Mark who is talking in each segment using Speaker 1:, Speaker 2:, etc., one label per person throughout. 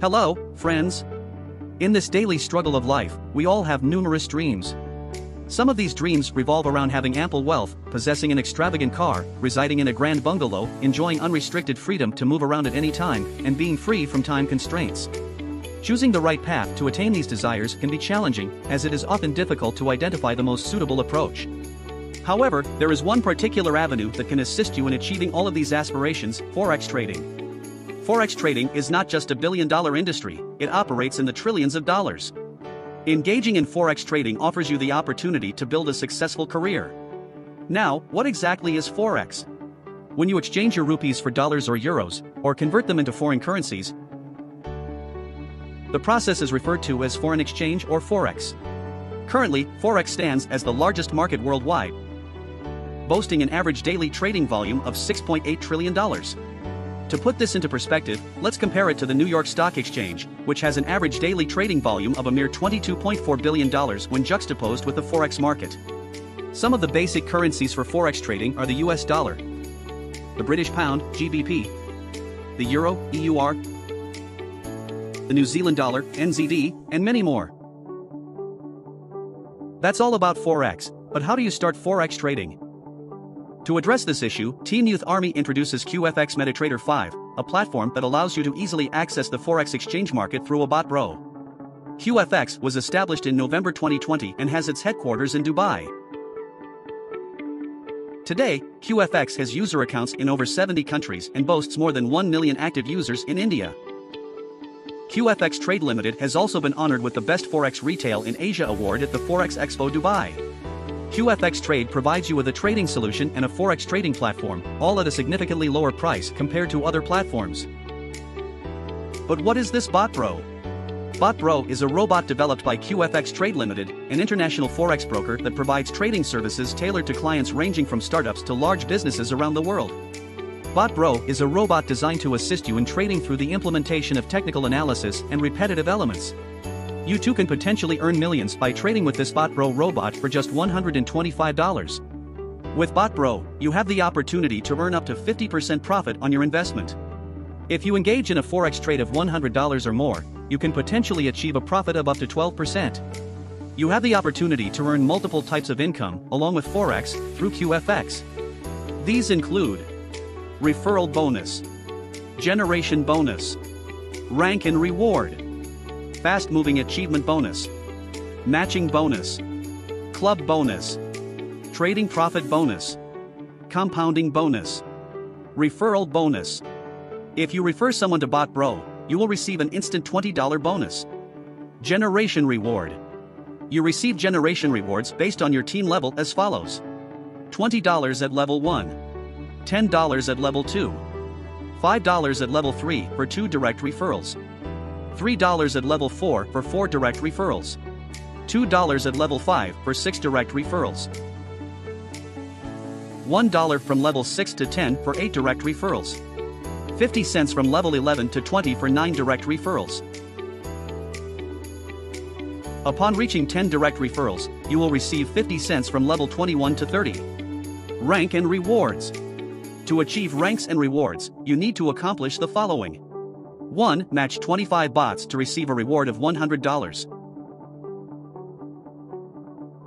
Speaker 1: Hello, friends. In this daily struggle of life, we all have numerous dreams. Some of these dreams revolve around having ample wealth, possessing an extravagant car, residing in a grand bungalow, enjoying unrestricted freedom to move around at any time, and being free from time constraints. Choosing the right path to attain these desires can be challenging, as it is often difficult to identify the most suitable approach. However, there is one particular avenue that can assist you in achieving all of these aspirations Forex trading. Forex trading is not just a billion dollar industry, it operates in the trillions of dollars. Engaging in Forex trading offers you the opportunity to build a successful career. Now, what exactly is Forex? When you exchange your rupees for dollars or euros, or convert them into foreign currencies, the process is referred to as foreign exchange or Forex. Currently, Forex stands as the largest market worldwide, boasting an average daily trading volume of $6.8 trillion. To put this into perspective, let's compare it to the New York Stock Exchange, which has an average daily trading volume of a mere $22.4 billion when juxtaposed with the Forex market. Some of the basic currencies for Forex trading are the US dollar, the British pound, GBP, the euro, EUR, the New Zealand dollar, NZD, and many more. That's all about Forex, but how do you start Forex trading? To address this issue, Team Youth Army introduces QFX MetaTrader 5, a platform that allows you to easily access the Forex exchange market through a bot bro. QFX was established in November 2020 and has its headquarters in Dubai. Today, QFX has user accounts in over 70 countries and boasts more than 1 million active users in India. QFX Trade Limited has also been honored with the Best Forex Retail in Asia award at the Forex Expo Dubai. QFX Trade provides you with a trading solution and a forex trading platform, all at a significantly lower price compared to other platforms. But what is this BotBro? BotBro is a robot developed by QFX Trade Limited, an international forex broker that provides trading services tailored to clients ranging from startups to large businesses around the world. BotBro is a robot designed to assist you in trading through the implementation of technical analysis and repetitive elements. You too can potentially earn millions by trading with this BotBro robot for just $125. With BotBro, you have the opportunity to earn up to 50% profit on your investment. If you engage in a forex trade of $100 or more, you can potentially achieve a profit of up to 12%. You have the opportunity to earn multiple types of income along with forex through QFX. These include referral bonus, generation bonus, rank and reward, Fast Moving Achievement Bonus, Matching Bonus, Club Bonus, Trading Profit Bonus, Compounding Bonus, Referral Bonus. If you refer someone to Bot Bro, you will receive an instant $20 bonus. Generation Reward. You receive generation rewards based on your team level as follows $20 at level 1, $10 at level 2, $5 at level 3 for 2 direct referrals. $3 at level 4 for 4 direct referrals. $2 at level 5 for 6 direct referrals. $1 from level 6 to 10 for 8 direct referrals. 50 cents from level 11 to 20 for 9 direct referrals. Upon reaching 10 direct referrals, you will receive 50 cents from level 21 to 30. Rank and Rewards To achieve ranks and rewards, you need to accomplish the following 1. Match 25 bots to receive a reward of $100.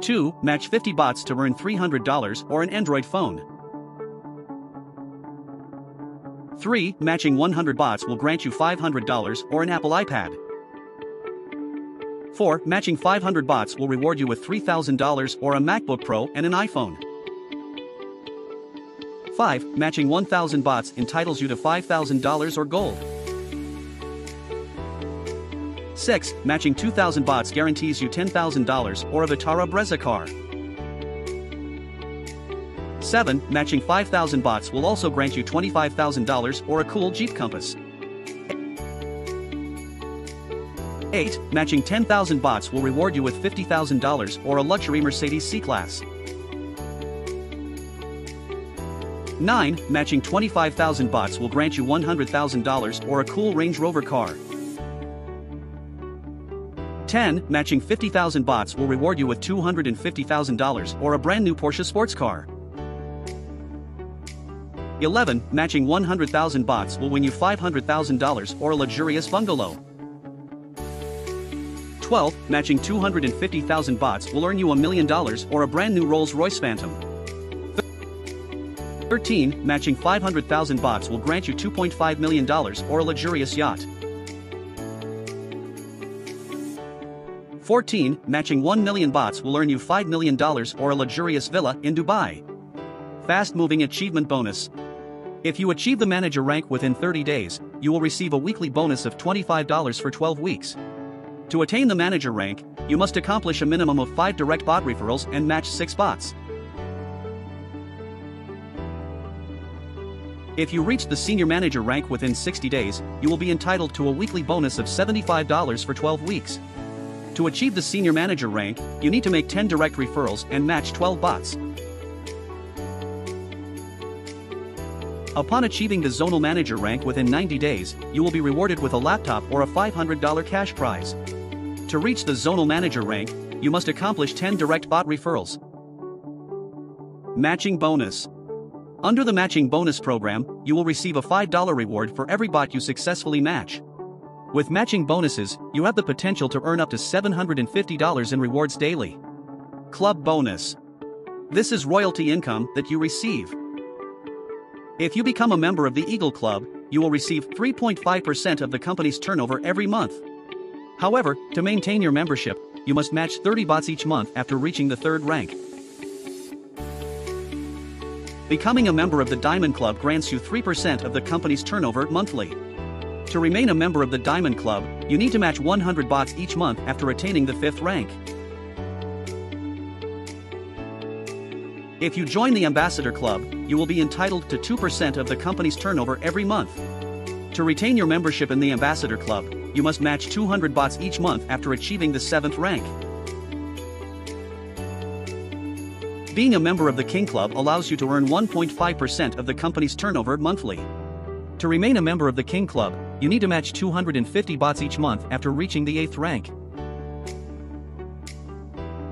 Speaker 1: 2. Match 50 bots to earn $300 or an Android phone. 3. Matching 100 bots will grant you $500 or an Apple iPad. 4. Matching 500 bots will reward you with $3,000 or a MacBook Pro and an iPhone. 5. Matching 1,000 bots entitles you to $5,000 or gold. 6. Matching 2,000 bots guarantees you $10,000 or a Vitara Brezza car. 7. Matching 5,000 bots will also grant you $25,000 or a cool Jeep Compass. 8. Matching 10,000 bots will reward you with $50,000 or a luxury Mercedes C-Class. 9. Matching 25,000 bots will grant you $100,000 or a cool Range Rover car. 10. Matching 50,000 bots will reward you with $250,000 or a brand new Porsche sports car. 11. Matching 100,000 bots will win you $500,000 or a luxurious bungalow. 12, matching 250,000 bots will earn you a million dollars or a brand new Rolls-Royce Phantom. 13, matching 500,000 bots will grant you $2.5 million or a luxurious yacht. 14, matching 1 million bots will earn you $5 million or a luxurious villa in Dubai. Fast moving achievement bonus. If you achieve the manager rank within 30 days, you will receive a weekly bonus of $25 for 12 weeks. To attain the manager rank, you must accomplish a minimum of 5 direct bot referrals and match 6 bots. If you reach the senior manager rank within 60 days, you will be entitled to a weekly bonus of $75 for 12 weeks. To achieve the senior manager rank, you need to make 10 direct referrals and match 12 bots. Upon achieving the zonal manager rank within 90 days, you will be rewarded with a laptop or a $500 cash prize. To reach the zonal manager rank, you must accomplish 10 direct bot referrals. Matching bonus. Under the matching bonus program, you will receive a $5 reward for every bot you successfully match. With matching bonuses, you have the potential to earn up to $750 in rewards daily. Club bonus. This is royalty income that you receive. If you become a member of the Eagle Club, you will receive 3.5% of the company's turnover every month. However, to maintain your membership, you must match 30 bots each month after reaching the third rank. Becoming a member of the Diamond Club grants you 3% of the company's turnover monthly. To remain a member of the Diamond Club, you need to match 100 bots each month after attaining the fifth rank. If you join the Ambassador Club, you will be entitled to 2% of the company's turnover every month. To retain your membership in the Ambassador Club, you must match 200 bots each month after achieving the 7th rank. Being a member of the King Club allows you to earn 1.5% of the company's turnover monthly. To remain a member of the King Club, you need to match 250 bots each month after reaching the 8th rank.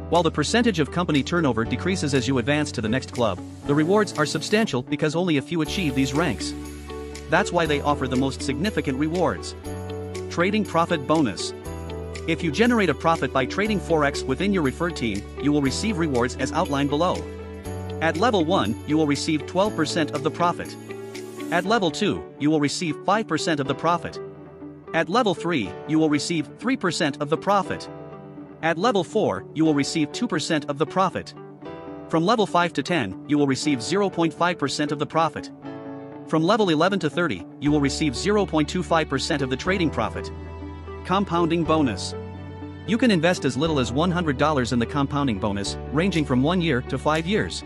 Speaker 1: While the percentage of company turnover decreases as you advance to the next club, the rewards are substantial because only a few achieve these ranks. That's why they offer the most significant rewards. Trading Profit Bonus If you generate a profit by trading Forex within your referred team, you will receive rewards as outlined below. At level 1, you will receive 12% of the profit. At level 2, you will receive 5% of the profit. At level 3, you will receive 3% of the profit. At level 4, you will receive 2% of the profit. From level 5 to 10, you will receive 0.5% of the profit. From level 11 to 30, you will receive 0.25% of the trading profit. Compounding bonus. You can invest as little as $100 in the compounding bonus, ranging from 1 year to 5 years.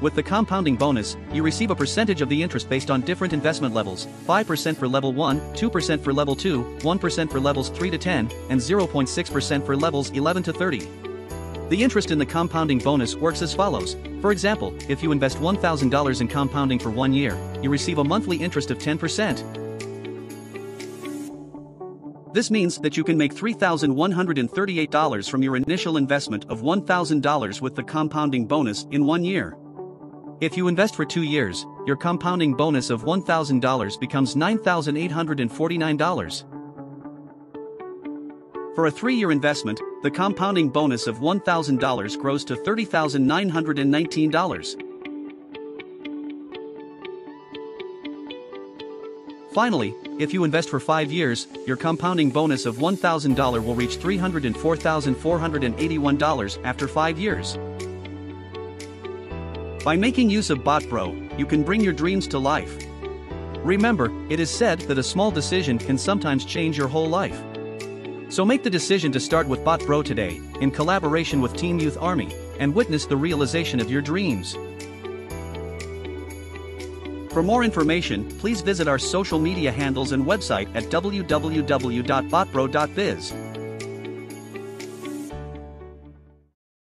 Speaker 1: With the compounding bonus, you receive a percentage of the interest based on different investment levels 5% for level 1, 2% for level 2, 1% for levels 3 to 10, and 0.6% for levels 11 to 30. The interest in the compounding bonus works as follows. For example, if you invest $1,000 in compounding for one year, you receive a monthly interest of 10%. This means that you can make $3,138 from your initial investment of $1,000 with the compounding bonus in one year. If you invest for two years, your compounding bonus of $1,000 becomes $9,849. For a three-year investment, the compounding bonus of $1,000 grows to $30,919. Finally, if you invest for 5 years, your compounding bonus of $1,000 will reach $304,481 after 5 years. By making use of BotBro, you can bring your dreams to life. Remember, it is said that a small decision can sometimes change your whole life. So make the decision to start with BotBro today, in collaboration with Team Youth Army, and witness the realization of your dreams. For more information, please visit our social media handles and website at www.botbro.biz.